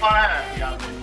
放嘞，这。